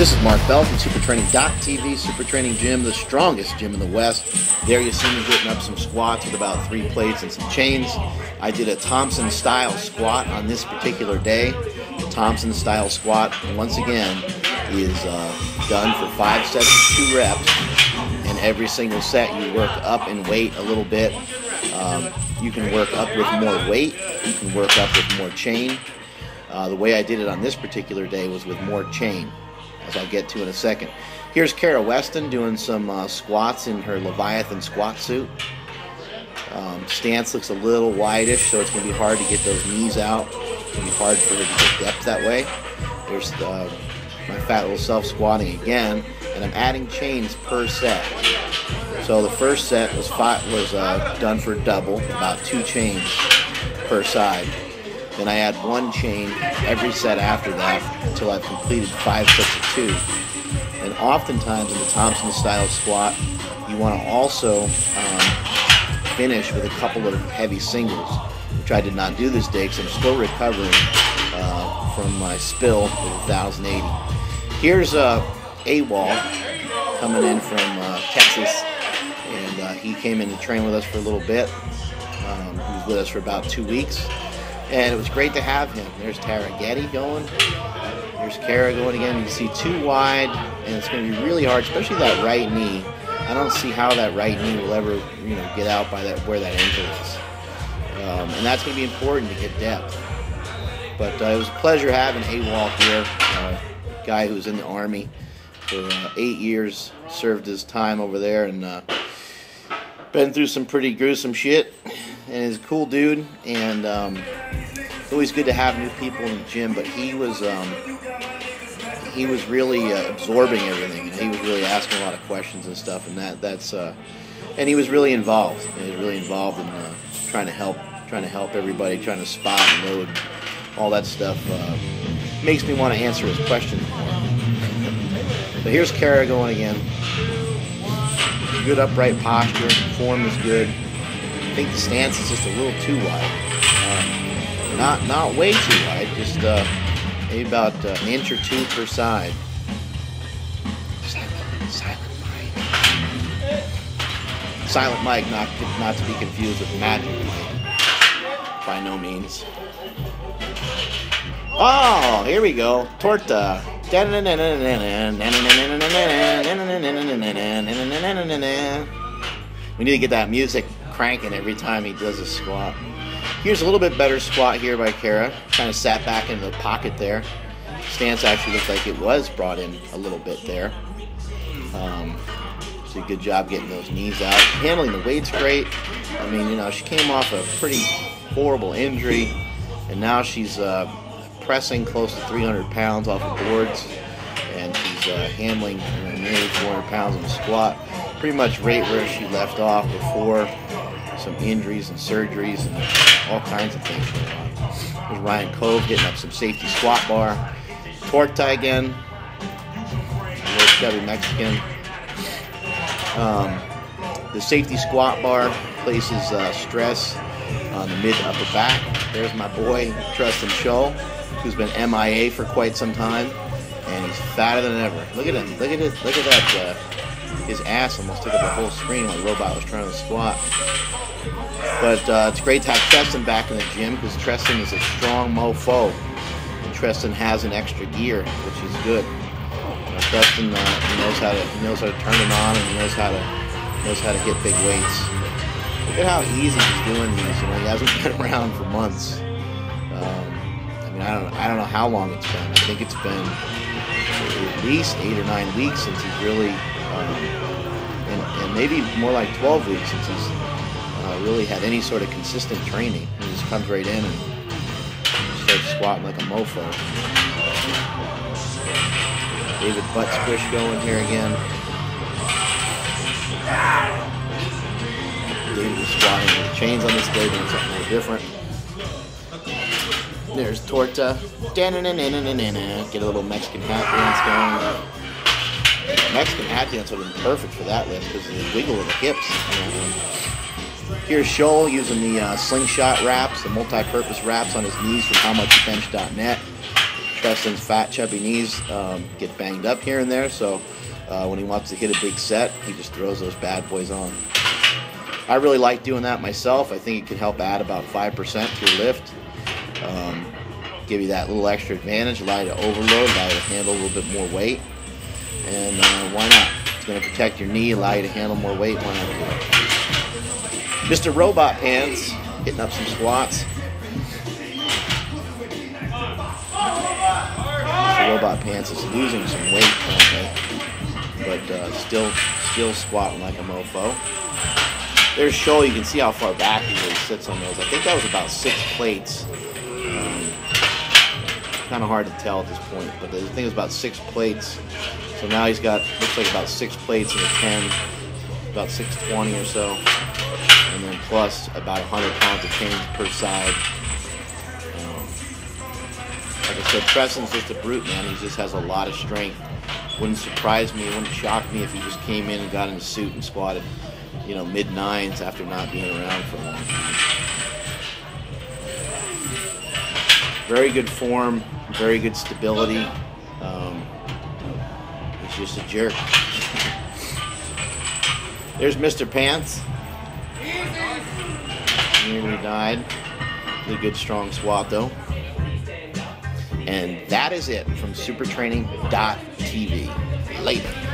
This is Mark Bell from SuperTraining.tv, Super Training Gym, the strongest gym in the West. There you see me getting up some squats with about three plates and some chains. I did a Thompson style squat on this particular day. The Thompson style squat, once again, is uh, done for five sets of two reps. And every single set you work up in weight a little bit. Um, you can work up with more weight, you can work up with more chain. Uh, the way I did it on this particular day was with more chain, as I'll get to in a second. Here's Cara Weston doing some uh, squats in her Leviathan squat suit. Um, stance looks a little wideish, so it's going to be hard to get those knees out. It's going to be hard for her to get depth that way. There's uh, my fat little self squatting again, and I'm adding chains per set. So the first set was five, was uh, done for double, about two chains per side. Then I add one chain every set after that until I've completed five sets of two. And oftentimes in the Thompson style squat, you want to also um, finish with a couple of heavy singles, which I did not do this day because I'm still recovering uh, from my spill with 1080. Here's uh, AWOL coming in from uh, Texas, and uh, he came in to train with us for a little bit. Um, he was with us for about two weeks. And it was great to have him. There's Tara Getty going. There's Cara going again. You see too wide, and it's going to be really hard, especially that right knee. I don't see how that right knee will ever, you know, get out by that where that ankle is. Um, and that's going to be important to get depth. But uh, it was a pleasure having AWOL here, uh, guy who was in the Army for uh, eight years, served his time over there, and uh, been through some pretty gruesome shit. And he's a cool dude, and um, it's always good to have new people in the gym. But he was um, he was really uh, absorbing everything, and he was really asking a lot of questions and stuff. And that that's uh, and he was really involved. He was really involved in uh, trying to help, trying to help everybody, trying to spot and load, all that stuff. Uh, makes me want to answer his questions more. But here's Cara going again. Good upright posture, form is good. Think the stance is just a little too wide. Uh, not not way too wide, just uh, maybe about uh, an inch or two per side. Silent, silent Mike. Silent Mike, not not to be confused with Magic Mike. By no means. Oh, here we go. Torta. We need to get that music cranking every time he does a squat. Here's a little bit better squat here by Cara. Kind of sat back in the pocket there. Stance actually looked like it was brought in a little bit there. Um, so good job getting those knees out. Handling the weights great. I mean, you know, she came off a pretty horrible injury, and now she's uh, pressing close to 300 pounds off the boards, and she's uh, handling you know, nearly 400 pounds on the squat. Pretty much right where she left off before some injuries and surgeries and all kinds of things going on. There's Ryan Cove getting up some safety squat bar. Torta again. Little chubby Mexican. Um, the safety squat bar places uh, stress on the mid upper back. There's my boy, Treston Scholl, who's been MIA for quite some time, and he's fatter than ever. Look at him. Look at it. Look at that. Uh, his ass almost took up the whole screen while Robot was trying to squat. But uh, it's great to have Treston back in the gym because Treston is a strong mofo. And Treston has an extra gear, which is good. You know, Treston uh, knows how to he knows how to turn it on and he knows how to knows how to hit big weights. Look at how easy he's doing these. You know, he hasn't been around for months. Um, I mean, I don't I don't know how long it's been. I think it's been at least eight or nine weeks since he's really, um, and, and maybe more like 12 weeks since he's uh, really had any sort of consistent training. He just comes right in and starts squatting like a mofo. David Butt Squish going here again. David was squatting with chains on this day, doing something a little different. There's Torta. Get a little Mexican hat dance going. Mexican hat dance would have been perfect for that lift because of the wiggle of the hips. Here's Scholl using the uh, slingshot wraps, the multi-purpose wraps on his knees from howmuchbench.net. Treston's fat, chubby knees um, get banged up here and there, so uh, when he wants to hit a big set, he just throws those bad boys on. I really like doing that myself. I think it can help add about 5% to your lift. Um, give you that little extra advantage, allow you to overload, allow you to handle a little bit more weight. And uh, why not? It's going to protect your knee, allow you to handle more weight. Why not do it? Mr. Robot Pants, hitting up some squats. Mr. Robot Pants is losing some weight currently, but uh, still, still squatting like a mofo. There's Scholl. You can see how far back he really sits on those. I think that was about six plates. Um, kind of hard to tell at this point, but the thing is about six plates. So now he's got looks like about six plates in a ten, about 620 or so, plus about 100 pounds of change per side. Um, like I said, Treston's just a brute, man. He just has a lot of strength. Wouldn't surprise me, wouldn't shock me if he just came in and got in a suit and squatted, you know, mid nines after not being around for a long time. Very good form, very good stability. Um, he's just a jerk. There's Mr. Pants. Nearly died. A good strong squat though. And that is it from supertraining.tv. Later.